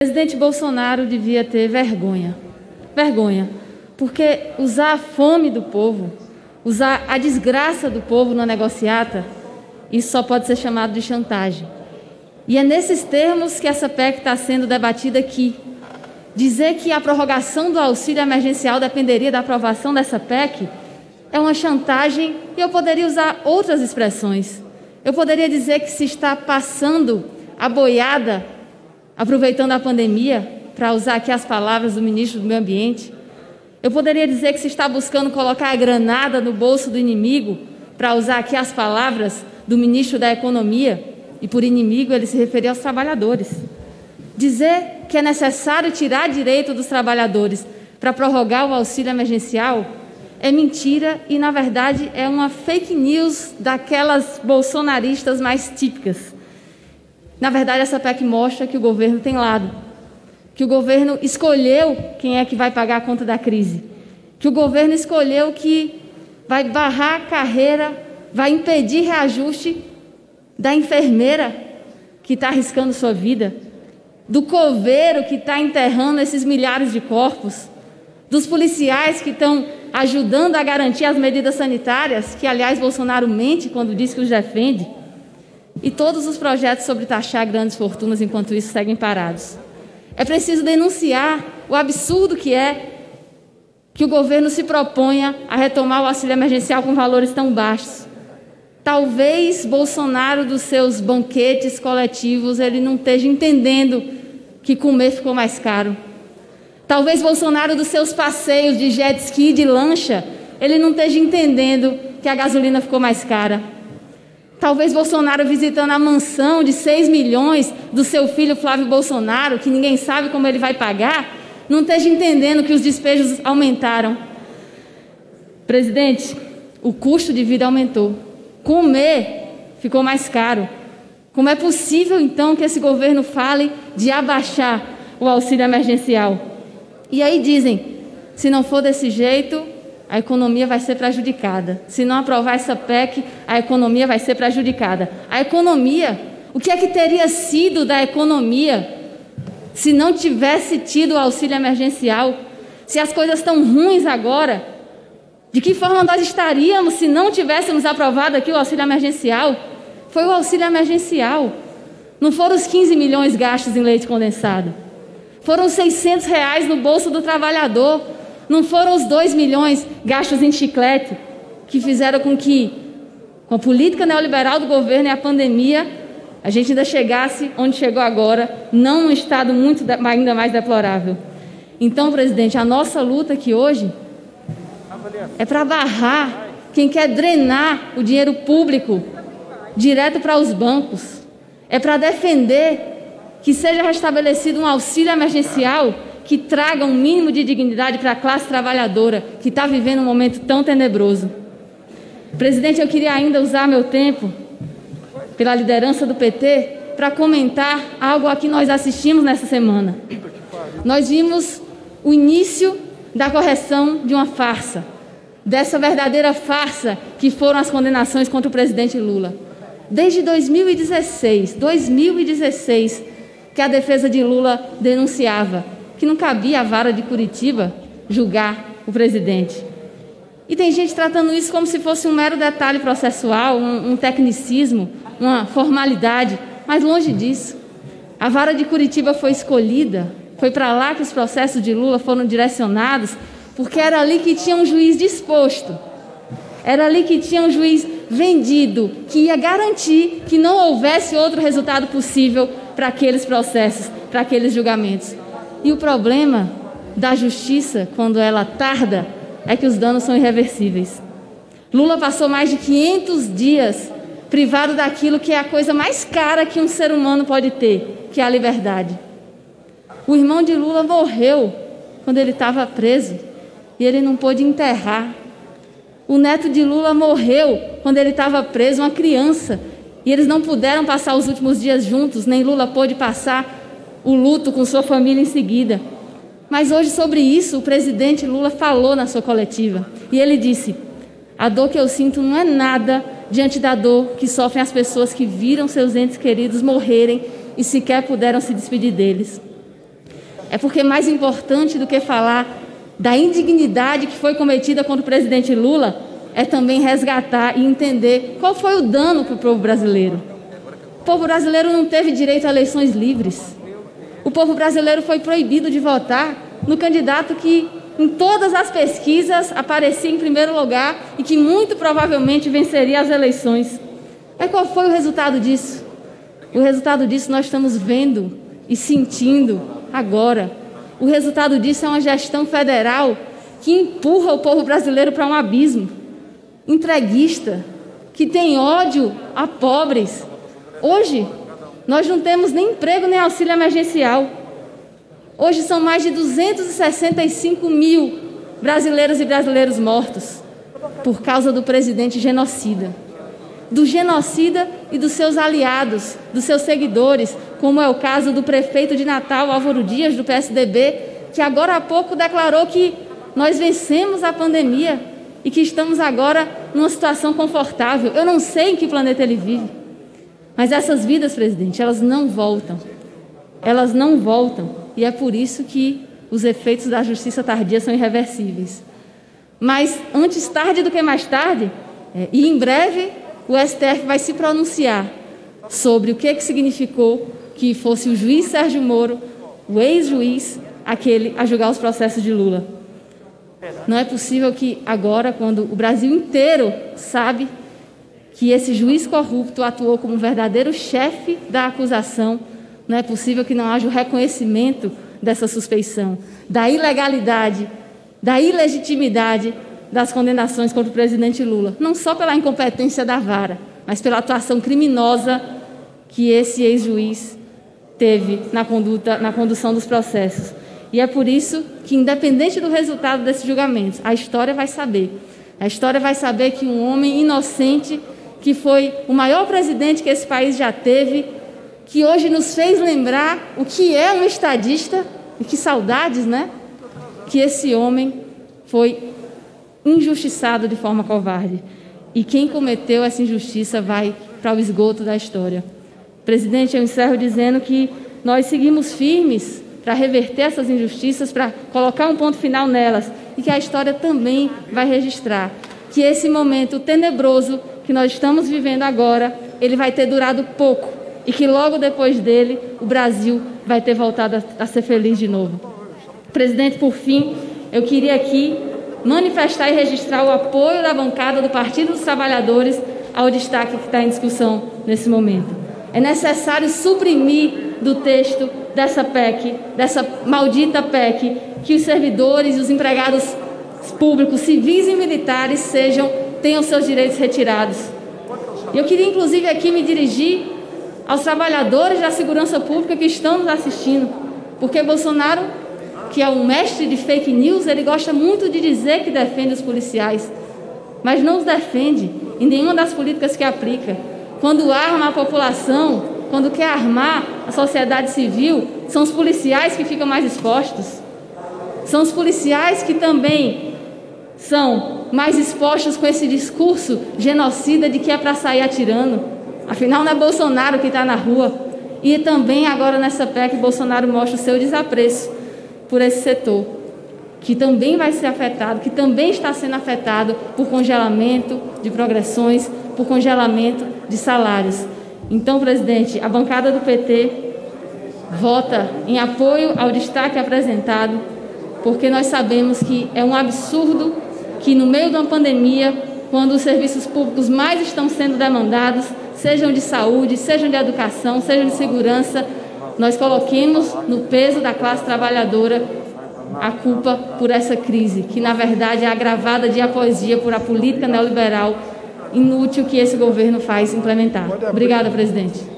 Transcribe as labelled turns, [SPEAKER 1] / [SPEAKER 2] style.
[SPEAKER 1] Presidente Bolsonaro devia ter vergonha. Vergonha. Porque usar a fome do povo, usar a desgraça do povo na negociata, isso só pode ser chamado de chantagem. E é nesses termos que essa PEC está sendo debatida aqui. Dizer que a prorrogação do auxílio emergencial dependeria da aprovação dessa PEC é uma chantagem e eu poderia usar outras expressões. Eu poderia dizer que se está passando a boiada, aproveitando a pandemia, para usar aqui as palavras do ministro do Meio Ambiente. Eu poderia dizer que se está buscando colocar a granada no bolso do inimigo, para usar aqui as palavras do ministro da Economia, e por inimigo ele se referia aos trabalhadores. Dizer que é necessário tirar direito dos trabalhadores para prorrogar o auxílio emergencial é mentira e, na verdade, é uma fake news daquelas bolsonaristas mais típicas. Na verdade, essa PEC mostra que o governo tem lado, que o governo escolheu quem é que vai pagar a conta da crise, que o governo escolheu que vai barrar a carreira, vai impedir reajuste da enfermeira que está arriscando sua vida, do coveiro que está enterrando esses milhares de corpos, dos policiais que estão ajudando a garantir as medidas sanitárias, que aliás Bolsonaro mente quando diz que os defende, e todos os projetos sobre taxar grandes fortunas enquanto isso seguem parados. É preciso denunciar o absurdo que é que o governo se proponha a retomar o auxílio emergencial com valores tão baixos. Talvez Bolsonaro, dos seus banquetes coletivos, ele não esteja entendendo que comer ficou mais caro. Talvez Bolsonaro, dos seus passeios de jet ski, de lancha, ele não esteja entendendo que a gasolina ficou mais cara. Talvez Bolsonaro visitando a mansão de 6 milhões do seu filho Flávio Bolsonaro, que ninguém sabe como ele vai pagar, não esteja entendendo que os despejos aumentaram. Presidente, o custo de vida aumentou. Comer ficou mais caro. Como é possível, então, que esse governo fale de abaixar o auxílio emergencial? E aí dizem: se não for desse jeito, a economia vai ser prejudicada. Se não aprovar essa PEC, a economia vai ser prejudicada. A economia, o que é que teria sido da economia se não tivesse tido o auxílio emergencial? Se as coisas estão ruins agora, de que forma nós estaríamos se não tivéssemos aprovado aqui o auxílio emergencial? Foi o auxílio emergencial. Não foram os 15 milhões gastos em leite condensado. Foram 600 reais no bolso do trabalhador. Não foram os 2 milhões gastos em chiclete que fizeram com que, com a política neoliberal do governo e a pandemia, a gente ainda chegasse onde chegou agora, não num estado muito ainda mais deplorável. Então, presidente, a nossa luta aqui hoje é para barrar quem quer drenar o dinheiro público direto para os bancos. É para defender que seja restabelecido um auxílio emergencial que traga um mínimo de dignidade para a classe trabalhadora que está vivendo um momento tão tenebroso. Presidente, eu queria ainda usar meu tempo, pela liderança do PT, para comentar algo a que nós assistimos nessa semana. Nós vimos o início da correção de uma farsa, dessa verdadeira farsa que foram as condenações contra o presidente Lula. Desde 2016, 2016, que a defesa de Lula denunciava, que não cabia a vara de Curitiba julgar o presidente. E tem gente tratando isso como se fosse um mero detalhe processual, um, um tecnicismo, uma formalidade, mas longe disso. A vara de Curitiba foi escolhida, foi para lá que os processos de Lula foram direcionados, porque era ali que tinha um juiz disposto, era ali que tinha um juiz vendido, que ia garantir que não houvesse outro resultado possível para aqueles processos, para aqueles julgamentos. E o problema da justiça, quando ela tarda, é que os danos são irreversíveis. Lula passou mais de 500 dias privado daquilo que é a coisa mais cara que um ser humano pode ter, que é a liberdade. O irmão de Lula morreu quando ele estava preso e ele não pôde enterrar. O neto de Lula morreu quando ele estava preso, uma criança, e eles não puderam passar os últimos dias juntos, nem Lula pôde passar o luto com sua família em seguida. Mas hoje, sobre isso, o presidente Lula falou na sua coletiva. E ele disse: A dor que eu sinto não é nada diante da dor que sofrem as pessoas que viram seus entes queridos morrerem e sequer puderam se despedir deles. é porque mais importante do que falar da indignidade que foi cometida contra o presidente Lula é também resgatar e entender qual foi o dano para o povo brasileiro. O povo brasileiro não teve direito a eleições livres. O povo brasileiro foi proibido de votar no candidato que em todas as pesquisas aparecia em primeiro lugar e que muito provavelmente venceria as eleições. Mas qual foi o resultado disso? O resultado disso nós estamos vendo e sentindo agora. O resultado disso é uma gestão federal que empurra o povo brasileiro para um abismo, entreguista, que tem ódio a pobres. Hoje, nós não temos nem emprego nem auxílio emergencial. Hoje são mais de 265 mil brasileiros e brasileiros mortos por causa do presidente genocida. Do genocida e dos seus aliados, dos seus seguidores, como é o caso do prefeito de Natal, Álvaro Dias, do PSDB, que agora há pouco declarou que nós vencemos a pandemia e que estamos agora numa situação confortável. Eu não sei em que planeta ele vive, mas essas vidas, presidente, elas não voltam. Elas não voltam. E é por isso que os efeitos da justiça tardia são irreversíveis. Mas antes tarde do que mais tarde, é, e em breve, o STF vai se pronunciar sobre o que, que significou que fosse o juiz Sérgio Moro, o ex-juiz, aquele a julgar os processos de Lula. Não é possível que agora, quando o Brasil inteiro sabe que esse juiz corrupto atuou como verdadeiro chefe da acusação, não é possível que não haja o reconhecimento dessa suspeição, da ilegalidade, da ilegitimidade das condenações contra o presidente Lula, não só pela incompetência da vara, mas pela atuação criminosa que esse ex-juiz teve na, conduta, na condução dos processos. E é por isso que, independente do resultado desses julgamentos, a história vai saber. A história vai saber que um homem inocente, que foi o maior presidente que esse país já teve, que hoje nos fez lembrar o que é um estadista, e que saudades, né? Que esse homem foi injustiçado de forma covarde. E quem cometeu essa injustiça vai para o esgoto da história. Presidente, eu encerro dizendo que nós seguimos firmes para reverter essas injustiças, para colocar um ponto final nelas e que a história também vai registrar que esse momento tenebroso que nós estamos vivendo agora, ele vai ter durado pouco e que logo depois dele o Brasil vai ter voltado a, ser feliz de novo. Presidente, por fim, eu queria aqui manifestar e registrar o apoio da bancada do Partido dos Trabalhadores ao destaque que está em discussão nesse momento. É necessário suprimir do texto dessa PEC, dessa maldita PEC, que os servidores e os empregados públicos, civis e militares, sejam tenham seus direitos retirados. Eu queria inclusive aqui me dirigir aos trabalhadores da segurança pública que estão nos assistindo, porque Bolsonaro, que é um mestre de fake news, ele gosta muito de dizer que defende os policiais, mas não os defende em nenhuma das políticas que aplica. Quando arma a população, quando quer armar a sociedade civil, são os policiais que ficam mais expostos. São os policiais que também são mais expostos com esse discurso genocida de que é para sair atirando. Afinal, não é Bolsonaro que está na rua. E também agora nessa PEC, Bolsonaro mostra o seu desapreço por esse setor, que também vai ser afetado, que também está sendo afetado por congelamento de progressões, por congelamento de salários. Então, presidente, a bancada do PT vota em apoio ao destaque apresentado, porque nós sabemos que é um absurdo que no meio de uma pandemia, quando os serviços públicos mais estão sendo demandados, sejam de saúde, sejam de educação, sejam de segurança, nós coloquemos no peso da classe trabalhadora a culpa por essa crise, que na verdade é agravada dia após dia por a política neoliberal inútil que esse governo faz implementar. Obrigada, presidente.